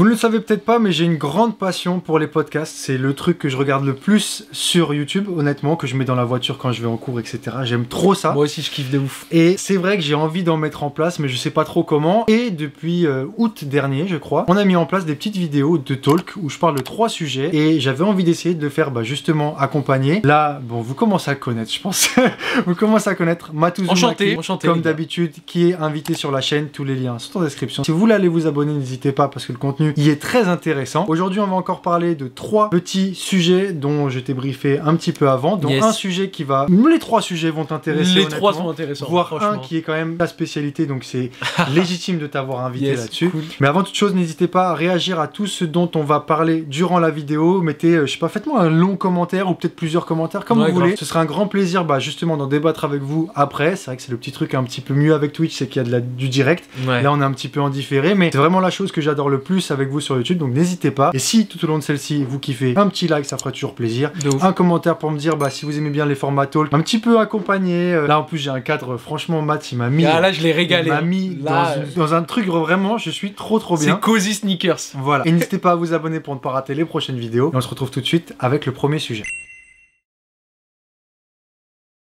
Vous ne le savez peut-être pas, mais j'ai une grande passion pour les podcasts. C'est le truc que je regarde le plus sur YouTube, honnêtement, que je mets dans la voiture quand je vais en cours, etc. J'aime trop ça. Moi aussi, je kiffe de ouf. Et c'est vrai que j'ai envie d'en mettre en place, mais je sais pas trop comment. Et depuis euh, août dernier, je crois, on a mis en place des petites vidéos de talk où je parle de trois sujets. Et j'avais envie d'essayer de le faire bah, justement accompagné. Là, bon, vous commencez à connaître, je pense. vous commencez à connaître Matouzou Enchanté, enchanté, comme d'habitude, qui est invité sur la chaîne. Tous les liens sont en description. Si vous voulez aller vous abonner, n'hésitez pas parce que le contenu y est très intéressant. Aujourd'hui, on va encore parler de trois petits sujets dont je t'ai briefé un petit peu avant. Yes. un sujet qui va. Les trois sujets vont t'intéresser. Les trois sont intéressants. voire un qui est quand même ta spécialité, donc c'est légitime de t'avoir invité Yes, là-dessus. cool. Mais avant toute chose, n'hésitez pas à réagir à tout ce dont on va parler durant la vidéo. Mettez, euh, je sais pas, faites-moi un long commentaire ou peut-être plusieurs commentaires, comme Ouais, vous voulez. Ce sera un grand plaisir, bah, justement, d'en débattre avec vous après. C'est vrai que c'est le petit truc un petit peu mieux avec Twitch, c'est qu'il y a de la, du direct. Ouais. Là, on est un petit peu en différé, mais c'est vraiment la chose que j'adore le plus avec vous sur YouTube, donc n'hésitez pas. Et si tout au long de celle-ci, vous kiffez, un petit like, ça ferait toujours plaisir. Un commentaire pour me dire bah, si vous aimez bien les formats talk, un petit peu accompagné. Euh, Là, en plus, j'ai un cadre, franchement, Matt, il m'a mis. Ah, là, je l'ai il régalé. m'a mis Là, dans, une- dans un truc vraiment, je suis trop trop bien. C'est Cozy Sneakers. Voilà. Et n'hésitez pas à vous abonner pour ne pas rater les prochaines vidéos. Et on se retrouve tout de suite avec le premier sujet.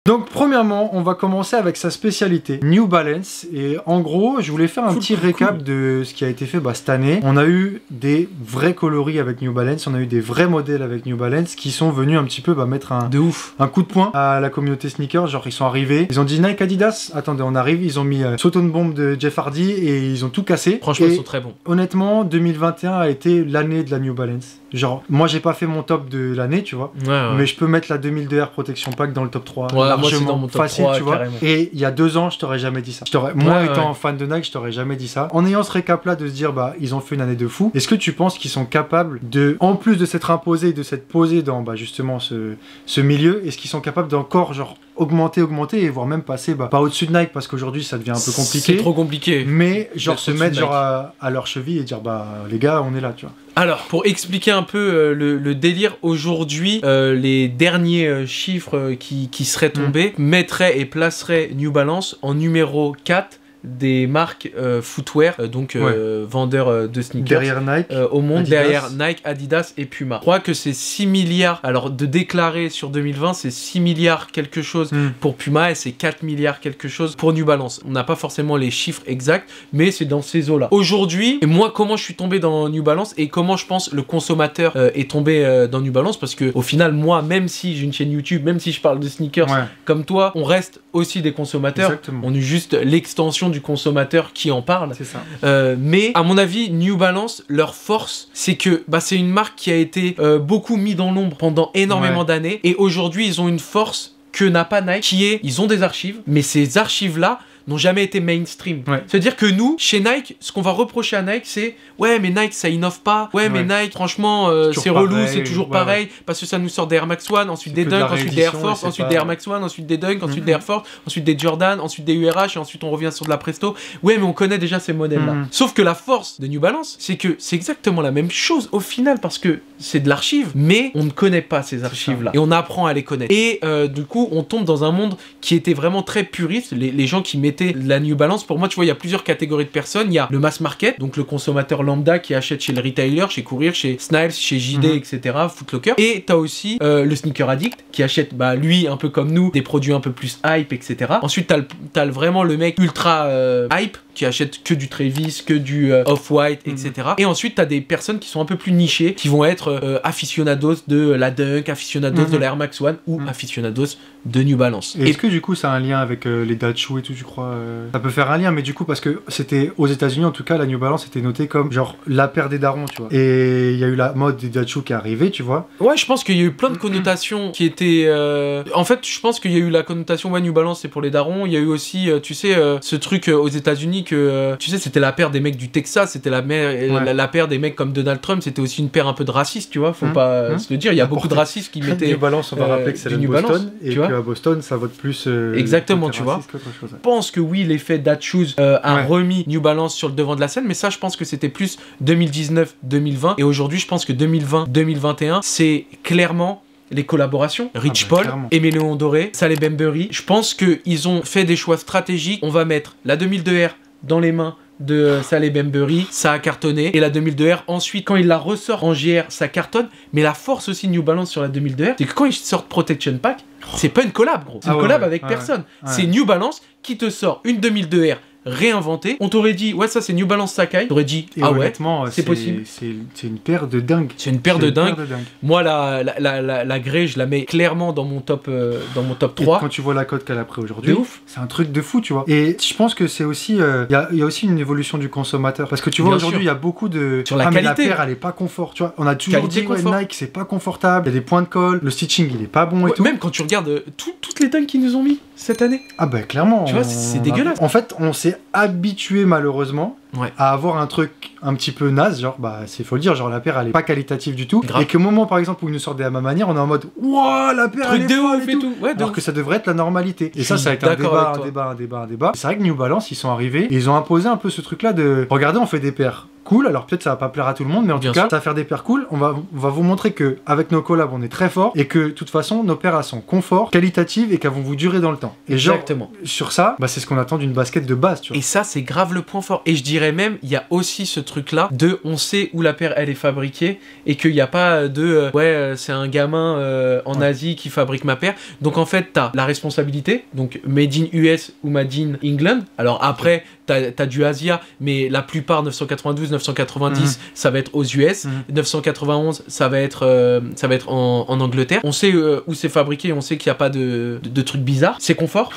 Donc premièrement, on va commencer avec sa spécialité, New Balance. Et en gros, je voulais faire un Cool, petit cool, récap de ce qui a été fait bah, cette année. On a eu des vrais coloris avec New Balance, on a eu des vrais modèles avec New Balance qui sont venus un petit peu bah, mettre un, De ouf. un coup de poing à la communauté sneaker. Genre, ils sont arrivés, ils ont dit Nike Adidas, attendez, on arrive. Ils ont mis euh, Sauton Bomb de Jeff Hardy et ils ont tout cassé. Franchement, Et ils sont très bons. honnêtement, 2021 a été l'année de la New Balance. Genre, moi, j'ai pas fait mon top de l'année, tu vois. Ouais, ouais. Mais je peux mettre la 2002 R Protection Pack dans le top 3. Ouais, largement, top facile, 3, tu vois. carrément. Et il y a deux ans, je t'aurais jamais dit ça. Moi, étant fan de Nike, je t'aurais jamais dit ça. En ayant ce récap-là de se dire, bah, ils ont fait une année de fou. Est-ce que tu penses qu'ils sont capables de, en plus de s'être imposés, et de s'être posés dans, bah, justement ce, ce milieu, est-ce qu'ils sont capables d'encore, genre, augmenter, augmenter et voire même passer, bah, pas au-dessus de Nike parce qu'aujourd'hui ça devient un peu compliqué. C'est trop compliqué. Mais genre se mettre genre à, à leur cheville et dire bah les gars on est là tu vois. Alors, pour expliquer un peu euh, le, le délire, aujourd'hui, euh, les derniers euh, chiffres qui, qui seraient Mm. tombés mettraient et placeraient New Balance en numéro 4 des marques euh, footwear, euh, donc euh, vendeurs euh, de sneakers. Derrière Nike. au monde Adidas. derrière Nike, Adidas et Puma. Je crois que c'est 6 milliards, alors de déclarer sur 2020, c'est 6 milliards quelque chose Hmm. pour Puma et c'est 4 milliards quelque chose pour New Balance. On n'a pas forcément les chiffres exacts, mais c'est dans ces eaux-là. Aujourd'hui, et moi, comment je suis tombé dans New Balance et comment je pense le consommateur est tombé dans New Balance parce que au final, moi, même si j'ai une chaîne YouTube, même si je parle de sneakers Ouais, comme toi, on reste aussi des consommateurs. exactement. On est juste l'extension du consommateur qui en parle. C'est ça. Euh, mais à mon avis, New Balance, leur force, c'est que bah, c'est une marque qui a été euh, beaucoup mis dans l'ombre pendant énormément Ouais. d'années. Et aujourd'hui, ils ont une force que n'a pas Nike, qui est, ils ont des archives, mais ces archives-là n'ont jamais été mainstream. Ouais. C'est-à-dire que nous, chez Nike, ce qu'on va reprocher à Nike, c'est ouais, mais Nike, ça innove pas. Ouais, mais. Nike, franchement, euh, C'est relou, c'est toujours Ouais, pareil, parce que ça nous sort des Air Max One, ensuite des de Dunk, ensuite des Air Force, ensuite pas- des Air Max One, ensuite des Dunk, ensuite Mhm. des Air Force, ensuite des Jordan, ensuite des URH, et ensuite on revient sur de la Presto. Ouais, mais on connaît déjà ces modèles-là. Mhm. Sauf que la force de New Balance, c'est que c'est exactement la même chose au final, parce que c'est de l'archive, mais on ne connaît pas ces archives-là. Et on apprend à les connaître. Et euh, du coup, on tombe dans un monde qui était vraiment très puriste. Les, les gens qui mettaient la New Balance, pour moi, tu vois, il y a plusieurs catégories de personnes. Il y a le mass market, donc le consommateur lambda qui achète chez le retailer, chez Courir, chez Snipes, chez JD, Mhm. etc., Footlocker. Et t'as aussi euh, le sneaker addict qui achète, bah, lui, un peu comme nous, des produits un peu plus hype, etc. Ensuite, t'as le- t'as le- vraiment le mec ultra euh, hype qui achète que du Travis, que du euh, Off-White, Mhm. etc. Et ensuite, t'as des personnes qui sont un peu plus nichées, qui vont être euh, aficionados de la Dunk, aficionados de la Air Max One ou Mhm. aficionados de New Balance. Et Est-ce que du coup ça a un lien avec euh, les Dachshunds et tout, tu crois euh, Ça peut faire un lien, mais du coup, parce que c'était aux États-Unis en tout cas, la New Balance était notée comme genre la paire des darons, tu vois. Et il y a eu la mode des Dachshunds qui est arrivée, tu vois. Ouais, je pense qu'il y a eu plein de connotations qui étaient. euh, En fait, je pense qu'il y a eu la connotation ouais, New Balance, c'est pour les darons. Il y a eu aussi, euh, tu sais, euh, ce truc euh, aux États-Unis que, euh, tu sais, c'était la paire des mecs du Texas, c'était la, Ouais. la, la paire des mecs comme Donald Trump, c'était aussi une paire un peu de racistes, tu vois. Faut Mhm. pas euh, Mhm. se le dire. Il y a beaucoup de racistes qui mettaient. New Balance, on va euh, rappeler que c'est New Boston, Balance, et qu'à Boston ça vote plus. euh, Exactement, tu vois. Je pense que oui, l'effet That Shoes euh, a Ouais. remis New Balance sur le devant de la scène, mais ça, je pense que c'était plus 2019-2020. Et aujourd'hui, je pense que 2020-2021, c'est clairement les collaborations. Rich Ah bah, Paul, clairement. Léon Doré, Saleh Bembury. Je pense qu'ils ont fait des choix stratégiques. On va mettre la 2002R dans les mains de euh, Saleh Bembury, ça a cartonné. Et la 2002R, ensuite, quand il la ressort en GR, ça cartonne. Mais la force aussi de New Balance sur la 2002R, c'est que quand ils sortent Protection Pack, c'est pas une collab, gros. C'est Ah une ouais, collab ouais, avec ouais, personne. C'est New Balance qui te sort une 2002R réinventée. On t'aurait dit, ouais, ça c'est New Balance Sakai. T'aurais dit, Et ah ouais. honnêtement, c'est possible. C'est une paire de dingue. C'est une paire de une dingue. paire de dingue. Moi, la, la, la, la, la grey, je la mets clairement dans mon top, euh, dans mon top Et 3. quand tu vois la cote qu'elle a pris aujourd'hui, c'est un truc de fou, tu vois. Et je pense que c'est aussi, euh, il y, a, il y a aussi une évolution du consommateur. Parce que tu vois, aujourd'hui, il y a beaucoup de. Sur la ah, mais la qualité. paire, elle est pas confort, tu vois. On a toujours Qualité, dit, ouais. Nike, c'est pas confortable. Il y a des points de colle, le stitching, il est pas bon et Ouais, tout. même quand tu regardes euh, tout- toutes les dingues qu'ils nous ont mis cette année. Ah, bah, clairement. Tu vois, c'est dégueulasse. En fait, on s'est habitué, malheureusement, Ouais. à avoir un truc un petit peu naze, genre, bah, c'est faut le dire, genre, la paire, elle est pas qualitative du tout. Grave. Et qu'au moment, par exemple, où ils nous sortent des à ma manière, on est en mode, waouh, la paire, Truc elle est folle ouf et et tout. tout. Ouais, de Alors ouf. que ça devrait être la normalité. Et ça, ça a été un débat, un débat, un débat, un débat. C'est vrai que New Balance, ils sont arrivés et ils ont imposé un peu ce truc-là de regardez, on fait des paires cool. Alors peut-être ça va pas plaire à tout le monde, mais en Bien tout cas, ça va faire des paires cool. On va, on va vous montrer que avec nos collabs, on est très fort et que de toute façon, nos paires elles sont confort, qualitatives et qu'elles vont vous durer dans le temps. Et genre, Exactement. sur ça, bah, c'est ce qu'on attend d'une basket de base, tu vois. Et ça, c'est grave le point fort. Et je dirais même, il y a aussi ce truc-là de on sait où la paire elle est fabriquée et qu'il n'y a pas de euh, ouais, euh, c'est un gamin euh, en Ouais. Asie qui fabrique ma paire. Donc en fait, t'as la responsabilité, donc made in US ou made in England. Alors après, t'as as du Asia, mais la plupart 992, 990, ça va être aux US. Mhm. 991, ça va être, euh, ça va être en, en Angleterre. On sait euh, où c'est fabriqué, on sait qu'il n'y a pas de, de, de trucs bizarres. C'est confort.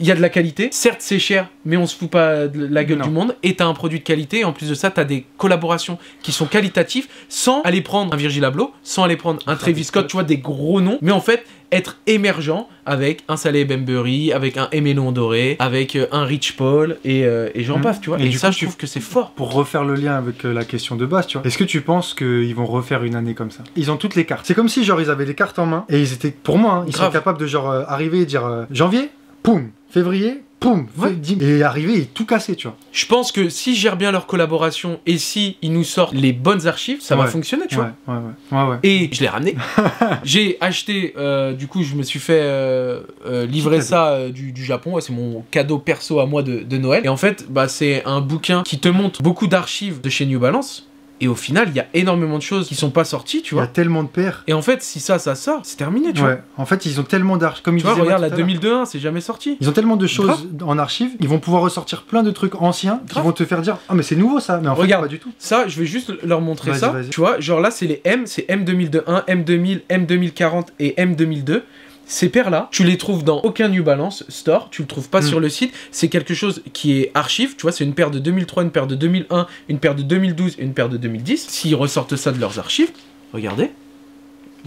Il y a de la qualité. Certes, c'est cher, mais on se fout pas de la gueule Non. du monde. Et t'as un produit de qualité. Et en plus de ça, t'as des collaborations qui sont qualitatives sans aller prendre un Virgil Abloh, sans aller prendre un Travis Scott, tu vois, des gros noms. Mais en fait, être émergent avec un Saleh Bembury, avec un Emelon Doré, avec euh, un Rich Paul et, euh, et j'en passe, tu vois. Et ça, coup, je trouve que c'est fort. Pour refaire le lien avec euh, la question de base, tu vois. Est-ce que tu penses qu'ils vont refaire une année comme ça? Ils ont toutes les cartes. C'est comme si genre ils avaient les cartes en main et ils étaient, pour moi, hein, ils sont capables de genre euh, arriver et dire euh, janvier, poum, février, poum, Ouais. et arriver et tout casser, tu vois. Je pense que s'ils gèrent bien leur collaboration et si ils nous sortent les bonnes archives, ça va fonctionner, tu ouais, vois. ouais, ouais. Et je l'ai ramené. J'ai acheté, euh, du coup, je me suis fait euh, euh, livrer ça du, du Japon. C'est mon cadeau perso à moi de, de Noël. Et en fait, bah, c'est un bouquin qui te montre beaucoup d'archives de chez New Balance. Et au final, il y a énormément de choses qui sont pas sorties, tu Il y a vois. tellement de paires. Et en fait, si ça, ça sort, c'est terminé, tu vois. Ouais. En fait, ils ont tellement d'archives. Comme Tu vois, regarde la tout à l'heure. 2002 c'est jamais sorti. Ils ont tellement de choses en archives, ils vont pouvoir ressortir plein de trucs anciens qui vont te faire dire Ah, mais c'est nouveau ça, mais en Regarde. fait, pas du tout. Ça, je vais juste leur montrer ça. Tu vois, genre là, c'est les M, c'est M2001, M2000, M2040 et M2002. Ces paires-là, tu les trouves dans aucun New Balance store, tu le trouves pas Mm. sur le site. C'est quelque chose qui est archive, tu vois, c'est une paire de 2003, une paire de 2001, une paire de 2012 et une paire de 2010. S'ils ressortent ça de leurs archives, regardez.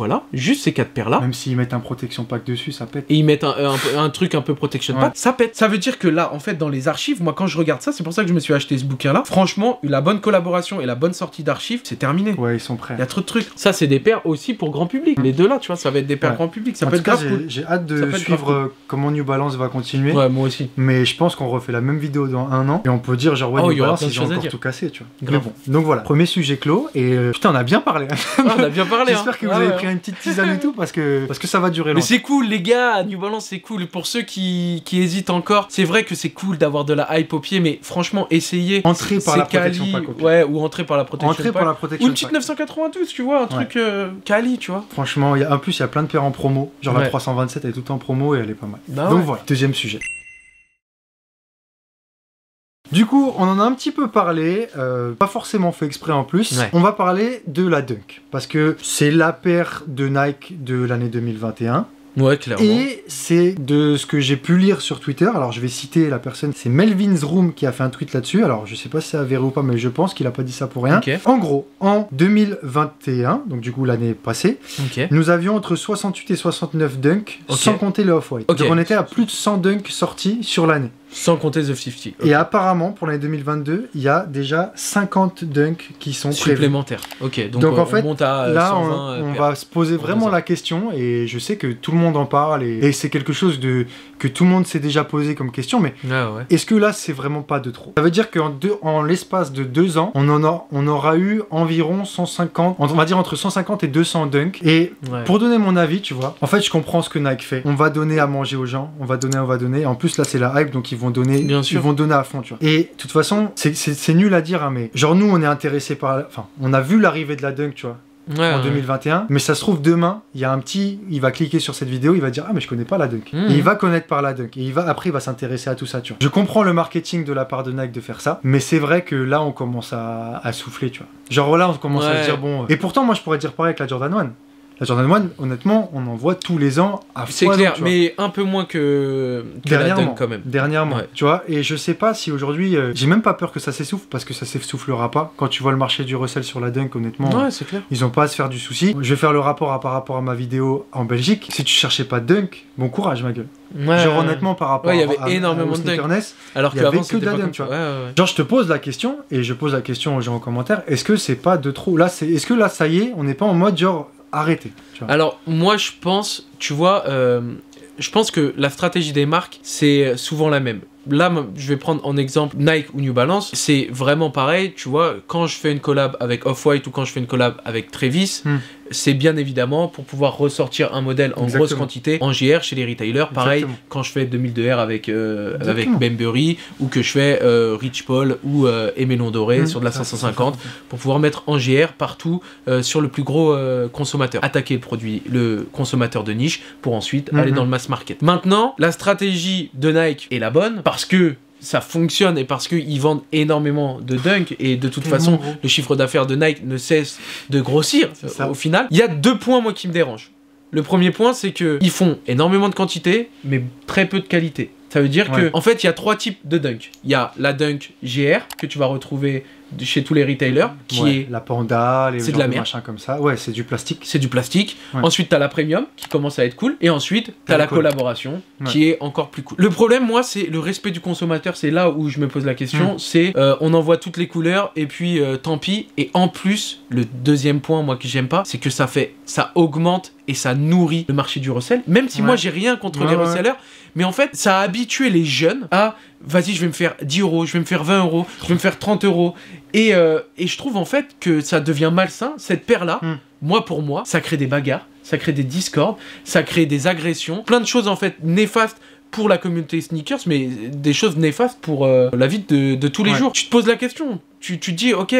Voilà, juste ces quatre paires-là. Même s'ils mettent un protection pack dessus, ça pète. Et ils mettent un, un peu- un truc un peu protection Ouais. pack, ça pète. Ça veut dire que là, en fait, dans les archives, moi, quand je regarde ça, c'est pour ça que je me suis acheté ce bouquin-là. Franchement, la bonne collaboration et la bonne sortie d'archives, c'est terminé. Ouais, ils sont prêts. Il y a trop de trucs. Ça, c'est des paires aussi pour grand public. Les deux là, tu vois, ça va être des paires Ouais. grand public. Ça en peut tout être cas, grave j'ai cool. j'ai hâte de suivre euh, comment New Balance va continuer. Ouais, moi aussi. Mais je pense qu'on refait la même vidéo dans un an et on peut dire genre ouais Oh, New il y aura Balance ils ont encore tout cassé tu vois. Grave. Mais bon. Donc voilà, premier sujet clos et euh, putain on a bien parlé. Ah, on a bien parlé. J'espère hein. que vous Ah, avez ouais. Une petite tisane et tout parce que parce que ça va durer Mais longtemps. c'est cool, les gars, New Balance, c'est cool. Pour ceux qui, qui hésitent encore, c'est vrai que c'est cool d'avoir de la hype au pied, mais franchement, essayez. Entrer par la protection pack au pied. Ouais, ou entrer par la protection Entrer pack. par la Ou protection une petite pack. 992, tu vois, un truc euh, quali, tu vois. Franchement, il y a, en plus il y a plein de paires en promo. Genre la Ouais. 327 elle est tout en promo et elle est pas mal. Bah Donc ouais. voilà, deuxième sujet. Du coup, on en a un petit peu parlé, euh, pas forcément fait exprès en plus. Ouais. On va parler de la Dunk parce que c'est la paire de Nike de l'année 2021. Ouais, clairement. Et c'est de ce que j'ai pu lire sur Twitter. Alors je vais citer la personne, c'est Melvin's Room qui a fait un tweet là-dessus. Alors je sais pas si c'est avéré ou pas, mais je pense qu'il a pas dit ça pour rien. En gros, en 2021, donc du coup l'année passée, nous avions entre 68 et 69 dunks, Ok. sans compter le off-white. Donc on était à plus de 100 dunks sortis sur l'année. Sans compter The 50. Et apparemment, pour l'année 2022, il y a déjà 50 dunks qui sont prévus. Supplémentaire. Ok, donc, Donc, on, en fait, on monte à euh, Là, 120 on, euh, on va se poser vraiment la question et je sais que tout le monde en parle et, et c'est quelque chose de, que tout le monde s'est déjà posé comme question, mais ouais. est-ce que là, c'est vraiment pas de trop? Ça veut dire qu'en en l'espace de deux ans, on, en a, on aura eu environ 150, on va dire entre 150 et 200 dunks. Et Ouais. pour donner mon avis, tu vois, en fait, je comprends ce que Nike fait. On va donner à manger aux gens, on va donner, on va donner. En plus, là, c'est la hype, donc ils vont donner, Bien sûr. ils vont donner à fond, tu vois. Et de toute façon, c'est- nul à dire, hein, mais genre nous, on est intéressé par, enfin, on a vu l'arrivée de la dunk, tu vois, Ouais, en ouais. 2021. Mais ça se trouve demain, il y a un petit, il va cliquer sur cette vidéo, il va dire ah mais je connais pas la dunk. Et il va connaître par la dunk. Et il va après, il va s'intéresser à tout ça, tu vois. Je comprends le marketing de la part de Nike de faire ça, mais c'est vrai que là, on commence à, à souffler, tu vois. Genre là, on commence à se dire bon. euh, Et pourtant, moi, je pourrais dire pareil avec la Jordan 1. La Jordan 1, honnêtement, on en voit tous les ans à C'est clair, mais un peu moins que, que la Dernièrement, dunk quand même. dernièrement, Ouais. tu vois, et je sais pas si aujourd'hui, euh, j'ai même pas peur que ça s'essouffle parce que ça s'essoufflera pas. Quand tu vois le marché du Russell sur la dunk, honnêtement, Ouais, c'est clair. ils ont pas à se faire du souci. Je vais faire le rapport à, par rapport à ma vidéo en Belgique. Si tu cherchais pas de dunk, bon courage ma gueule. Ouais, Genre honnêtement par rapport Ouais, il y à- avait à- énormément au de sneakerness, Alors il y avait que de la dunk, tu vois. Ouais. Genre je te pose la question et je pose la question aux gens en commentaire. Est-ce que c'est pas de trop là c'est est-ce que là ça y est, on n'est pas en mode genre arrêtez, tu vois. Alors, moi, je pense, tu vois, euh, je pense que la stratégie des marques, c'est souvent la même. Là, je vais prendre en exemple Nike ou New Balance. C'est vraiment pareil, tu vois, quand je fais une collab avec Off-White ou quand je fais une collab avec Travis, Hmm. C'est bien évidemment pour pouvoir ressortir un modèle en Exactement. grosse quantité en JR chez les retailers. Pareil, Exactement. quand je fais 2002R avec, euh, avec. Bembury ou que je fais euh, Rich Paul ou euh, Doré Hmm. sur de la Ça, 550 pour pouvoir mettre en GR partout euh, sur le plus gros euh, consommateur. Attaquer le produit, le consommateur de niche pour ensuite Mhm. aller dans le mass market. Maintenant, la stratégie de Nike est la bonne parce que ça fonctionne et parce qu'ils vendent énormément de dunk et de toute façon gros. le chiffre d'affaires de Nike ne cesse de grossir euh, au final. Il y a deux points moi qui me dérangent. Le premier point c'est que ils font énormément de quantité mais très peu de qualité. Ça veut dire Ouais. que en fait il y a trois types de dunk. Il y a la dunk GR que tu vas retrouver chez tous les retailers qui Ouais, est la panda, les c'est de genres la merde. machins comme ça. Ouais, c'est du plastique. c'est du plastique. Ouais. Ensuite, t'as la premium qui commence à être cool. Et ensuite, t'as la collaboration qui est encore plus cool. Le problème, moi, c'est le respect du consommateur. C'est là où je me pose la question. C'est euh, on envoie toutes les couleurs et puis euh, tant pis. Et en plus, le deuxième point, moi, que j'aime pas, c'est que ça fait, ça augmente et ça nourrit le marché du resell. Même si Ouais. moi, j'ai rien contre Ouais, les resellers. Mais en fait, ça a habitué les jeunes à vas-y, je vais me faire 10 euros, je vais me faire 20 euros, je vais me faire 30 euros. Et, euh, et je trouve en fait que ça devient malsain, cette paire-là. Hmm. Moi, pour moi, ça crée des bagarres, ça crée des discords, ça crée des agressions, plein de choses en fait néfastes pour la communauté sneakers, mais des choses néfastes pour euh, la vie de, de tous les Ouais. jours. Tu te poses la question, tu, tu te dis, ok,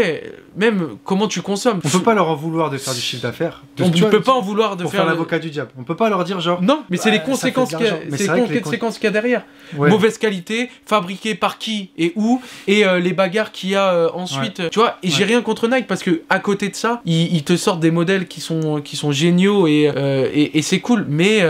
même comment tu consommes. On peut pas leur en vouloir de faire du chiffre d'affaires. On tu ne peut pas en vouloir de pour faire. faire le- l'avocat du diable. On peut pas leur dire genre Non, mais c'est les conséquences qu'il y les conséquences qu'il y a derrière. ouais, Mauvaise qualité, fabriqué par qui et où, et euh, les bagarres qu'il y a euh, ensuite. Tu vois, et j'ai rien contre Nike parce que à côté de ça, ils, ils te sortent des modèles qui sont, qui sont géniaux et, et, et c'est cool, mais.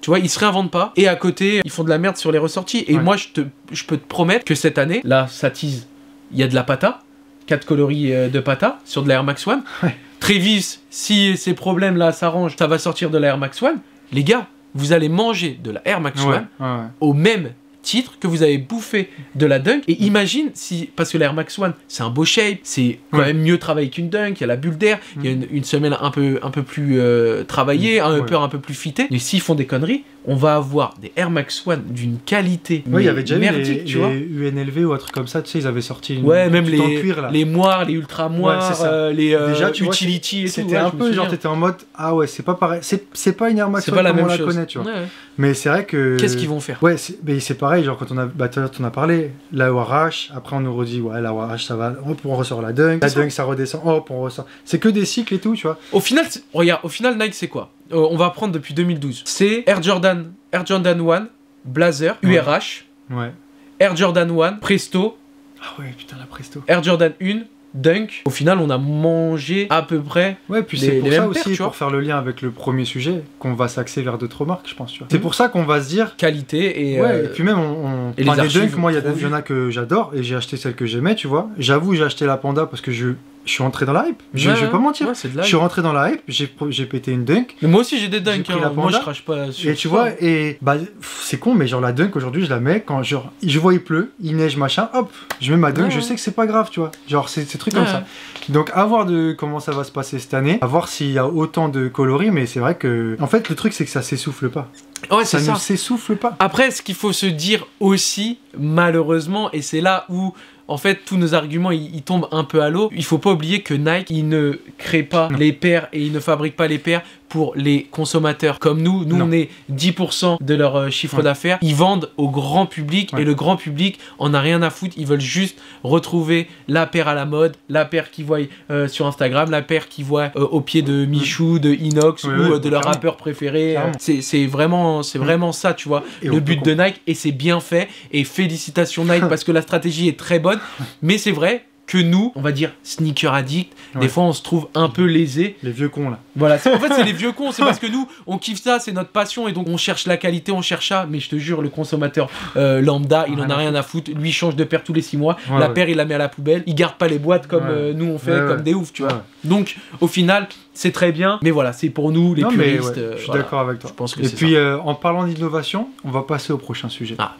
Tu vois, ils se réinventent pas. Et à côté, ils font de la merde sur les ressorties. Et Ouais. moi, je, te, je peux te promettre que cette année, là, ça tease. Il y a de la pata. 4 coloris euh, de pata sur de la Air Max One. Ouais. Travis, si ces problèmes-là s'arrangent, ça va sortir de la Air Max One. Les gars, vous allez manger de la Air Max One ouais. au même titre que vous avez bouffé de la dunk. Et imagine si, parce que l'Air Max One, c'est un beau shape, c'est quand Ouais. même mieux travaillé qu'une dunk, il y a la bulle d'air, il y a une, une semelle un peu, un peu plus euh, travaillée, un Ouais. peu, un peu plus fitée. Mais s'ils font des conneries, on va avoir des Air Max One d'une qualité Ouais, il y avait déjà merdique, les, tu vois. les UNLV ou un truc comme ça, tu sais, ils avaient sorti une Ouais, même en les, cuir là. les moires, les ultra moires, Ouais, euh, les euh, Déjà, tu vois, utility et. C'était ouais, un peu genre t'étais en mode ah ouais c'est pas pareil c'est pas une Air Max C'est One pas la comme même on la chose. connaît tu vois Ouais, ouais. mais c'est vrai que Qu'est-ce qu'ils vont faire? Ouais c'est mais c'est pareil genre quand on a bah, t'en as parlé la Warash après on nous redit ouais la Warash ça va hop on ressort la dunk la dunk ça redescend hop on ressort c'est que des cycles et tout tu vois Au final, regarde, au final, Nike, c'est quoi? Euh, On va prendre depuis 2012. C'est Air Jordan, Air Jordan 1, Blazer, Ouais. URH, ouais Air Jordan 1, Presto, ah ouais putain la presto Air Jordan 1, Dunk. Au final, on a mangé à peu près. ouais puis Les- c'est pour les ça aussi paires, tu vois. pour faire le lien avec le premier sujet qu'on va s'axer vers d'autres marques je pense tu vois Mhm. c'est pour ça qu'on va se dire Qualité et. ouais, euh, et puis même on, on... et les archives dunks, moi y, il y en a que j'adore et j'ai acheté celle que j'aimais, tu vois. J'avoue, j'ai acheté la Panda parce que je, je suis rentré dans la hype. Je, ouais, je vais pas mentir. ouais, Je suis rentré dans la hype, j'ai pété une dunk. Mais moi aussi, j'ai des dunks. hein. Moi, je crache pas sur Et tu vois, et bah c'est con, mais genre la dunk aujourd'hui, je la mets quand genre je vois il pleut, il neige machin, hop, je mets ma dunk, Ouais, je sais que c'est pas grave, tu vois. Genre c'est ces trucs comme ça. Donc à voir de comment ça va se passer cette année, à voir s'il y a autant de coloris, mais c'est vrai que en fait le truc c'est que ça s'essouffle pas. Ouais, ça. ne s'essouffle pas. Après, ce qu'il faut se dire aussi, malheureusement, et c'est là où, en fait, tous nos arguments, ils, ils tombent un peu à l'eau, il faut pas oublier que Nike, il ne crée pas les paires et il ne fabrique pas les paires pour les consommateurs comme nous. Nous, Non. on est 10% de leur euh, chiffre Ouais. d'affaires. Ils vendent au grand public Ouais. et le grand public en a rien à foutre. Ils veulent juste retrouver la paire à la mode, la paire qu'ils voient euh, sur Instagram, la paire qu'ils voient euh, au pied de Michou, de Inox Ouais, ou de leur rappeur préféré. C'est c'est vraiment, c'est Mm. vraiment ça, tu vois, Et le but de Nike. Et c'est bien fait. Et félicitations Nike parce que la stratégie est très bonne. Mais c'est vrai que nous, on va dire sneaker addict, des fois on se trouve un peu lésé Les vieux cons là. voilà, en fait c'est les vieux cons, c'est parce que nous on kiffe ça, c'est notre passion et donc on cherche la qualité, on cherche ça, mais je te jure le consommateur euh, lambda, il en Rien a rien à foutre, lui il change de paire tous les 6 mois, Ouais, la ouais. paire il la met à la poubelle, il garde pas les boîtes comme euh, nous on fait comme des oufs, tu vois. Donc au final c'est très bien, mais voilà, c'est pour nous les Non, puristes. euh, je suis voilà. d'accord avec toi. Je pense que Et puis, euh, en parlant d'innovation, on va passer au prochain sujet. Ah.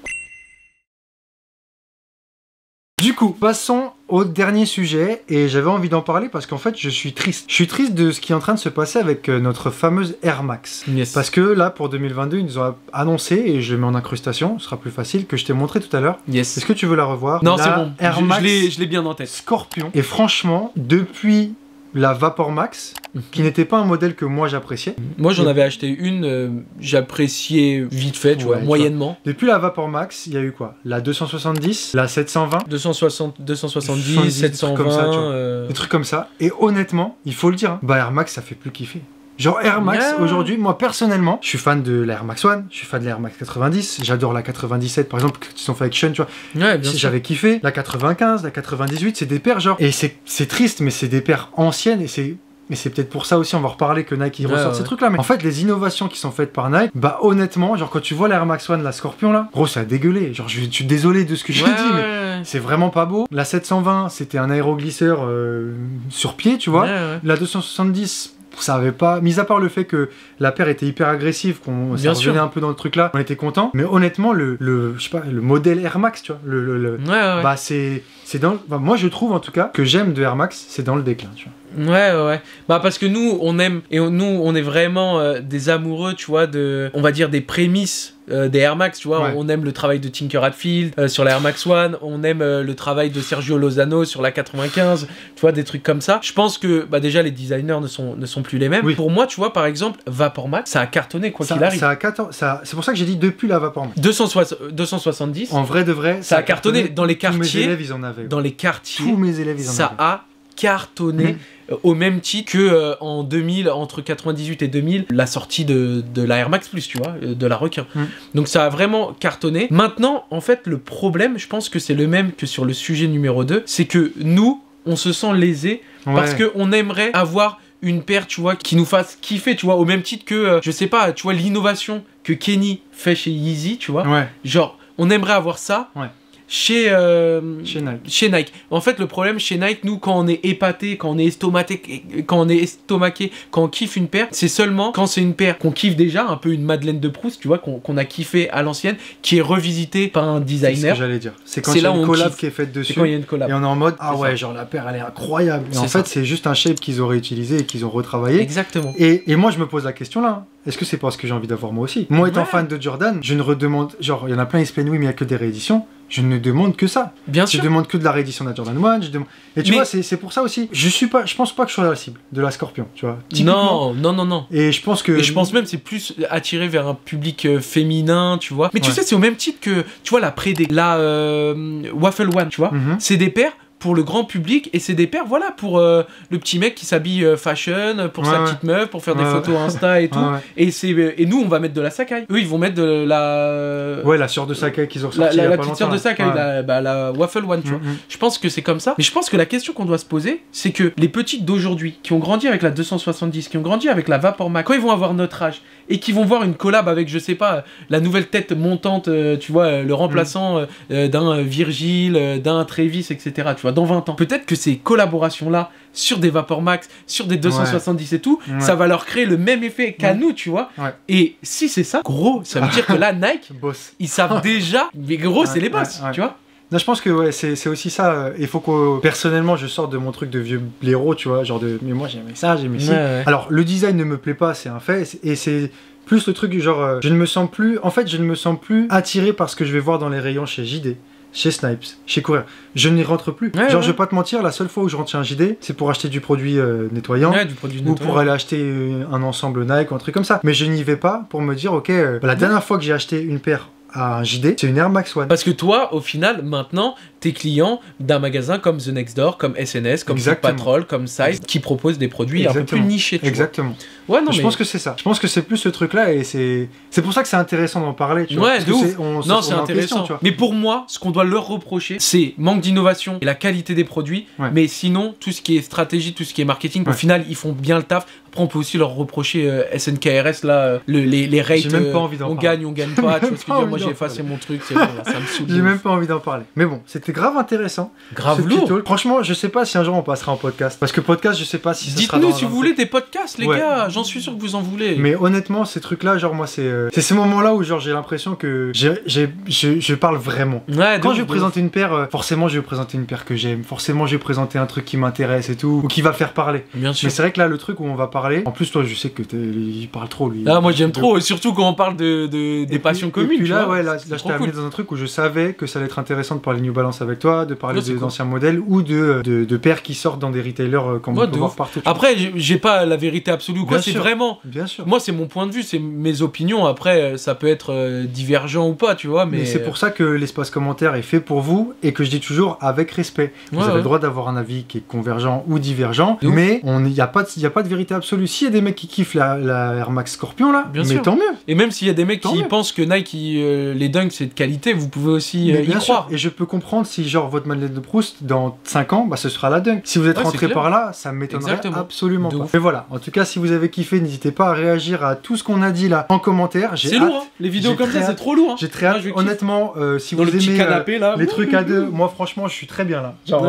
Du coup, passons au dernier sujet, et j'avais envie d'en parler parce qu'en fait, je suis triste. Je suis triste de ce qui est en train de se passer avec euh, notre fameuse Air Max. Yes. Parce que là, pour 2022, ils nous ont annoncé, et je le mets en incrustation, ce sera plus facile, que je t'ai montré tout à l'heure. Yes. Est-ce que tu veux la revoir? Non, c'est bon. Air Je- je Max l'ai- je l'ai bien en tête. Scorpion. Et franchement, depuis la Vapor Max, qui n'était pas un modèle que moi j'appréciais, Moi j'en avais acheté une, euh, j'appréciais vite fait, tu Ouais, vois, tu vois. moyennement. depuis la Vapor Max, il y a eu quoi? La 270, la 720, 260, 270, 70, des trucs 720. comme ça, tu vois. euh, des trucs comme ça. Et honnêtement, il faut le dire, hein, bah Air Max, ça fait plus kiffer. Genre Air Max, aujourd'hui, moi personnellement, je suis fan de l'Air Max One, je suis fan de l'Air Max 90, j'adore la 97 par exemple, qui sont fait avec Sean, tu vois. Ouais. J'avais kiffé. La 95, la 98, c'est des paires genre. Et c'est triste, mais c'est des paires anciennes et c'est. Mais c'est peut-être pour ça aussi, on va reparler que Nike il Ouais, ressort ouais. ces trucs-là. Mais en fait, les innovations qui sont faites par Nike, bah honnêtement, genre quand tu vois l'Air Max One, la Scorpion là, gros, ça a dégueulé. Genre, je, je suis désolé de ce que j'ai Ouais, dit, mais c'est vraiment pas beau. La 720, c'était un aéroglisseur euh, sur pied, tu vois. ouais, ouais. La 270, ça avait pas. Mis à part le fait que la paire était hyper agressive, qu'on ça revenait un peu dans le truc là, on était content. Mais honnêtement, le, le, je sais pas, le modèle Air Max, tu vois, le, le- le- Ouais, ouais. bah c'est c'est dans. bah, moi, je trouve en tout cas que j'aime de Air Max, c'est dans le déclin, tu vois. Ouais, ouais. Bah, parce que nous, on aime, et on- nous, on est vraiment euh, des amoureux, tu vois, de, on va dire, des prémices euh, des Air Max, tu vois. Ouais. On aime le travail de Tinker Hatfield euh, sur la Air Max One, on aime le travail de Sergio Lozano sur la 95, tu vois, des trucs comme ça. Je pense que, bah, déjà, les designers ne sont, ne sont plus les mêmes. Oui. Pour moi, tu vois, par exemple, Vapor Max, ça a cartonné, quoi Ça, qu'il arrive. ça a 14 ça- c'est pour ça que j'ai dit depuis la Vapor Max. 260 270, En vrai de vrai, Ça a cartonné dans les Tous mes quartiers. élèves, ils en avaient. dans les quartiers. Tous mes élèves, ils en ça avaient. a cartonné Mhm. Au même titre que euh, en 2000 entre 98 et 2000 la sortie de, de la Air Max Plus tu vois euh, de la requin Mhm. donc ça a vraiment cartonné maintenant en fait le problème je pense que c'est le même que sur le sujet numéro 2 c'est que nous on se sent lésé parce Ouais. que on aimerait avoir une paire, tu vois, qui nous fasse kiffer, tu vois, au même titre que, euh, je sais pas, tu vois, l'innovation que Kenny fait chez Yeezy, tu vois. Ouais, Genre, on aimerait avoir ça Ouais. Chez, euh, chez Nike. chez Nike. En fait, le problème chez Nike, nous, quand on est épaté, quand on est estomaqué, quand on est estomaqué, quand on kiffe une paire, c'est seulement quand c'est une paire qu'on kiffe déjà, un peu une Madeleine de Proust, tu vois, qu'on a kiffé à l'ancienne, qui est revisitée par un C'est ce que designer. j'allais dire. C'est quand il y a là où une on collab kiffe. qui est faite C'est dessus. quand il y a une collab. Et on est en mode ah ouais ça. genre la paire elle est incroyable. Et en ça. fait c'est juste un shape qu'ils auraient utilisé et qu'ils ont retravaillé. Exactement. Et, et moi je me pose la question là. Est-ce que c'est parce que j'ai envie d'avoir moi aussi? Moi étant Ouais. fan de Jordan, je ne redemande genre il y en a plein ils se plaignent oui mais il y a que des rééditions. Je ne demande que ça. Bien Je sûr. demande que de la réédition de la Jordan 1. Je demande... Et tu Mais- vois c'est pour ça aussi. Je suis pas je pense pas que je sois la cible de la Scorpion. Tu vois. Non, non, non, non. Et je pense que. Et je pense même que c'est plus attiré vers un public euh, féminin, tu vois. Mais tu Ouais. sais, c'est au même titre que, tu vois, la Prédé, la euh, Waffle One, tu vois. Mhm. C'est des paires pour le grand public et c'est des paires, voilà, pour euh, le petit mec qui s'habille euh, fashion, pour Ouais, sa petite meuf, pour faire des Ouais, photos Insta et tout. Et, c'est, euh, et nous, on va mettre de la Sakai. Eux, ils vont mettre de la. Ouais, la sœur de Sakai qu'ils ont sorti la- la petite sœur de Sakai, la, bah, la Waffle One, tu vois. Mhm. Je pense que c'est comme ça. Mais je pense que la question qu'on doit se poser, c'est que les petites d'aujourd'hui, qui ont grandi avec la 270, qui ont grandi avec la Vapor Max, quand ils vont avoir notre âge et qui vont voir une collab avec, je sais pas, la nouvelle tête montante, euh, tu vois, le remplaçant euh, d'un Virgil, euh, d'un Travis, etc., tu vois, dans 20 ans. Peut-être que ces collaborations-là, sur des Vapor Max, sur des 270 et tout, Ouais. ça va leur créer le même effet qu'à Ouais. nous, tu vois. Et si c'est ça, gros, ça veut dire que là, Nike, Boss. ils savent déjà, mais gros, c'est les boss, tu vois. Non, je pense que ouais, c'est aussi ça. Il faut que personnellement, je sorte de mon truc de vieux blaireau, tu vois, genre de mais moi j'aimais ça, j'aimais. Ouais, ouais. Alors le design ne me plaît pas, c'est un fait, et c'est plus le truc du genre, euh, je ne me sens plus, en fait, je ne me sens plus attiré par ce que je vais voir dans les rayons chez JD. Chez Snipes, chez Courir. Je n'y rentre plus. Ouais, Genre, ouais. je vais pas te mentir, la seule fois où je rentre chez un JD, c'est pour acheter du produit euh, nettoyant. Ouais, du produit Ou nettoyant. pour aller acheter euh, un ensemble Nike ou un truc comme ça. Mais je n'y vais pas pour me dire, ok, euh, la dernière fois que j'ai acheté une paire à un JD, c'est une Air Max One. Parce que toi, au final, maintenant, t'es client d'un magasin comme The Next Door, comme SNS, comme Exactement. Patrol, comme Size, qui propose des produits un peu Exactement. plus nichés. tu vois. Exactement. Ouais, non, je mais... pense que c'est ça. Je pense que c'est plus ce truc-là et c'est c'est pour ça que c'est intéressant d'en parler. Tu vois, Ouais, que ouf. on Non, c'est intéressant. question, tu vois. mais pour moi, ce qu'on doit leur reprocher, c'est manque d'innovation et la qualité des produits. Ouais. Mais sinon, tout ce qui est stratégie, tout ce qui est marketing, au final, ils font bien le taf. Après, on peut aussi leur reprocher euh, SNKRS, là, euh, le- les, les rates. J'ai même euh, pas envie d'en on parler. gagne, on gagne pas. tu vois ce que dire Moi, envie j'ai effacé mon truc, c'est bon, là, ça me saoule. de J'ai même pas envie d'en parler. Mais bon, c'était grave intéressant. Grave lourd. Franchement, je sais pas si un jour on passera en podcast. Parce que podcast, je sais pas si ça sera Dites-nous si vous voulez des podcasts, les Ouais. gars. J'en suis sûr que vous en voulez. Mais honnêtement, ces trucs-là, genre moi, c'est euh, ces moments-là où genre j'ai l'impression que j'ai- je, je parle vraiment. Ouais, Quand je vais présenter une paire, euh, forcément je vais présenter une paire que j'aime, forcément je vais présenter un truc qui m'intéresse et tout, ou qui va faire parler. Bien sûr. Mais c'est vrai que là, le truc où on va parler, en plus toi je sais que t'es- il parle trop lui. Ah, moi j'aime trop, et surtout quand on parle de, de- des passions communes. Et puis tu là, ouais, là, je t'ai amené cool. dans un truc où je savais que ça allait être intéressant de parler New Balance avec toi, de parler des cool. anciens modèles ou de, de, de paires qui sortent dans des retailers euh, qu'on Ouais, peut voir partout. Après, j'ai- pas la vérité absolue quoi, c'est vraiment. Bien sûr. Moi, c'est mon point de vue, c'est mes opinions. Après, euh, ça peut être euh, divergent ou pas, tu vois. Mais, Mais, c'est pour ça que l'espace commentaire est fait pour vous et que je dis toujours avec respect. Vous Ouais, avez ouais. le droit d'avoir un avis qui est convergent ou divergent, mais il n'y a, pas de- y a pas de vérité absolue. S'il y a des mecs qui kiffent la, la Air Max Scorpion là, Bien mais sûr. tant mieux. Et même s'il y a des mecs Tant qui mieux. pensent que Nike, il, euh, les dunks, c'est de qualité, vous pouvez aussi euh, y sûr. croire. Et je peux comprendre si genre votre manette de Proust dans 5 ans, bah ce sera la dunk. Si vous êtes Ouais, rentré par là, ça m'étonnerait absolument De pas. ouf. Mais voilà, en tout cas si vous avez kiffé, n'hésitez pas à réagir à tout ce qu'on a dit là en commentaire. C'est lourd, hein. les vidéos comme ça, c'est trop lourd. hein. J'ai très hâte. Honnêtement, euh, si Dans vous le aimez canapé là. les trucs à deux, moi franchement je suis très bien là. Genre,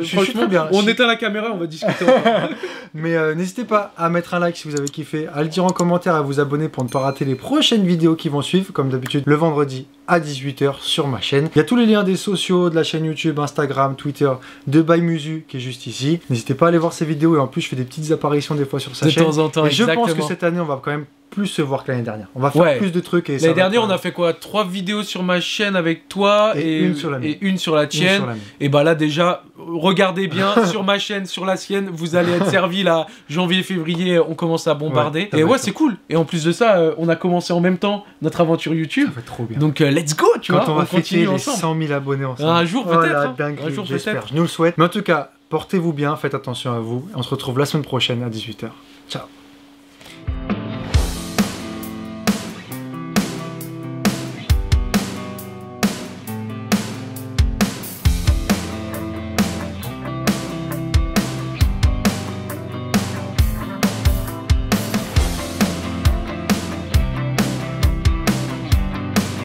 je suis franchement, très bien. on éteint la caméra, on va discuter. Mais n'hésitez pas à mettre un like si vous avez kiffé, à le dire en commentaire, à vous abonner pour ne pas rater les prochaines vidéos qui vont suivre, comme d'habitude le vendredi à 18h sur ma chaîne. Il y a tous les liens des sociaux, de la chaîne YouTube, Instagram, Twitter, de By Musu qui est juste ici. N'hésitez pas à aller voir ces vidéos et en plus je fais des petites apparitions des fois sur sa de chaîne. temps en temps, et je exactement. pense que cette année on va quand même plus se voir que l'année dernière. On va faire Ouais. plus de trucs et ça L'année dernière, on a fait quoi? Trois vidéos sur ma chaîne avec toi Et et, une sur la et une sur la une tienne. sur la mienne. Et bah là déjà, regardez bien sur ma chaîne, sur la sienne, vous allez être servi là. Janvier, février, on commence à bombarder. Ouais, et ouais, c'est cool. Et en plus de ça, euh, on a commencé en même temps notre aventure YouTube. Ça être trop bien. Donc euh, let's go, tu Quand vois. on va fêter les ensemble. 100 000 abonnés ensemble. Un jour, Oh, peut-être, hein. Un jour, j'espère. peut-être. Je nous le souhaite. Mais en tout cas, portez-vous bien, faites attention à vous. On se retrouve la semaine prochaine à 18h. Ciao.